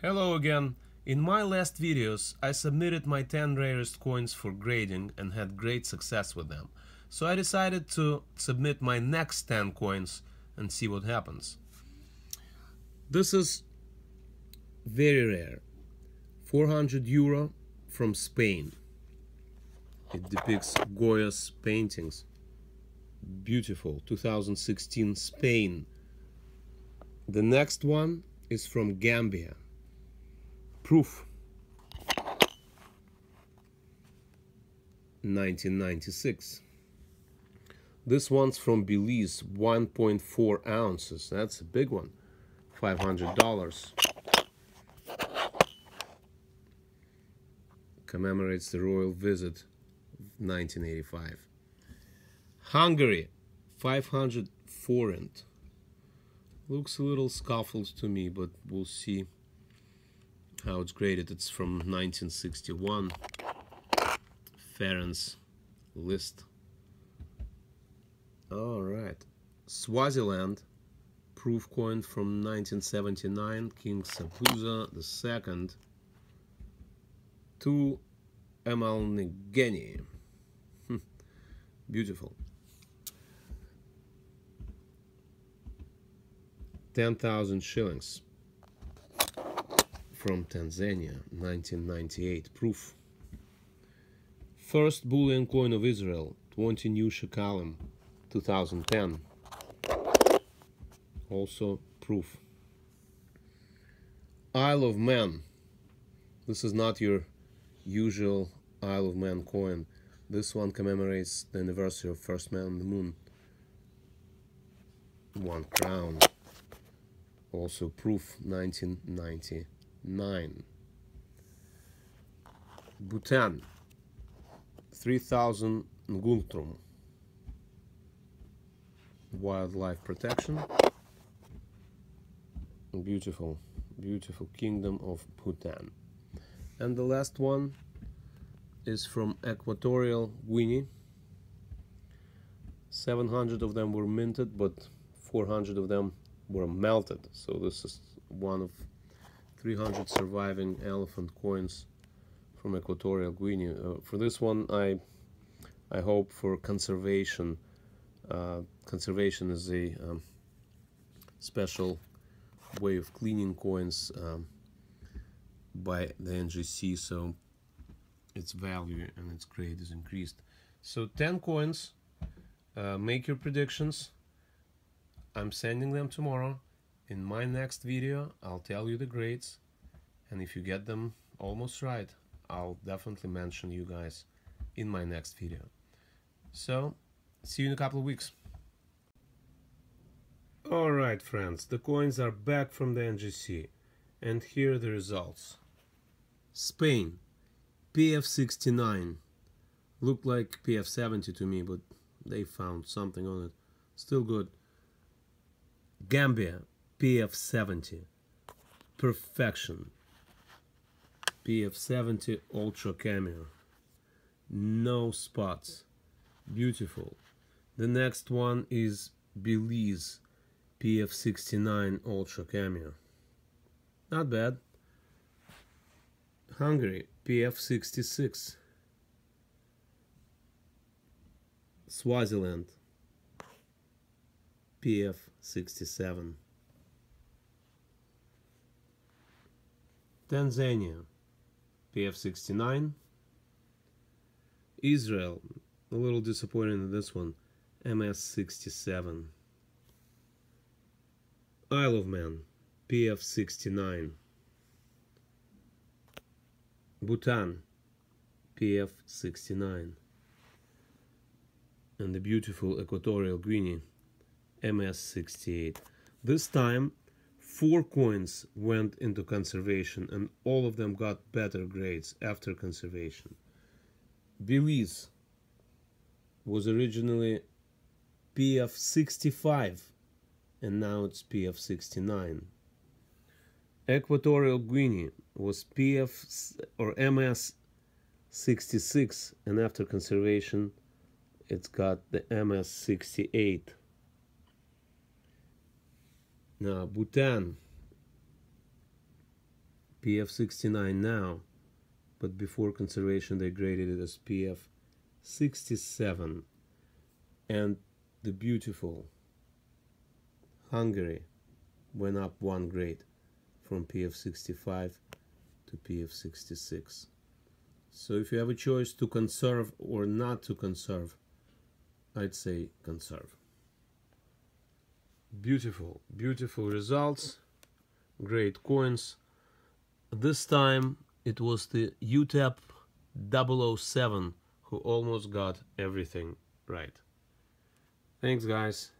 Hello again. In my last videos, I submitted my 10 rarest coins for grading and had great success with them. So I decided to submit my next 10 coins and see what happens. This is very rare. 400 euro from Spain. It depicts Goya's paintings. Beautiful. 2016 Spain. The next one is from Gambia. Proof. 1996. This one's from Belize, 1.4 ounces. That's a big one. $500. Commemorates the royal visit 1985. Hungary, 500 forint. Looks a little scuffled to me, but we'll see how it's graded. It's from 1961. Ferenc Liszt. All right. Swaziland, proof coin from 1979, King the second. To Emalangeni. Hmm. Beautiful. 10,000 shillings from Tanzania, 1998. Proof. First bullion coin of Israel, 20 new shekalim, 2010. Also proof. Isle of Man. This is not your usual Isle of Man coin. This one commemorates the anniversary of First Man on the Moon. One crown. Also proof 1999. Bhutan. 3000 Ngultrum. Wildlife protection. Beautiful, beautiful kingdom of Bhutan. And the last one is from Equatorial Guinea. 700 of them were minted, but 400 of them were melted. So this is one of 300 surviving elephant coins from Equatorial Guinea. Uh, for this one, I I hope for conservation. Uh, conservation is a um, special way of cleaning coins um, by the NGC, so its value and its grade is increased. So 10 coins, uh, make your predictions. I'm sending them tomorrow. In my next video, I'll tell you the grades, and if you get them almost right, I'll definitely mention you guys in my next video. So, see you in a couple of weeks. Alright friends, the coins are back from the NGC and here are the results. Spain, PF69. Looked like PF70 to me, but they found something on it. Still good. Gambia, PF70. Perfection. PF70 Ultra Cameo. No spots. Beautiful. The next one is Belize PF69 Ultra Cameo. Not bad. Hungary PF66. Swaziland PF67. Tanzania PF69. Israel, a little disappointed in this one, MS67. Isle of Man, PF69. Bhutan, PF69. And the beautiful Equatorial Guinea, MS68. This time, four coins went into conservation and all of them got better grades after conservation. Belize was originally PF65 and now it's PF69. Equatorial Guinea was PF or MS66 and after conservation it's got the MS68. Now Bhutan PF69 now, but before conservation they graded it as PF67. And the beautiful Hungary went up one grade from PF65 to PF66. So if you have a choice to conserve or not to conserve, I'd say conserve. Beautiful, beautiful results, great coins. This time it was the UTEP 007 who almost got everything right. Thanks guys.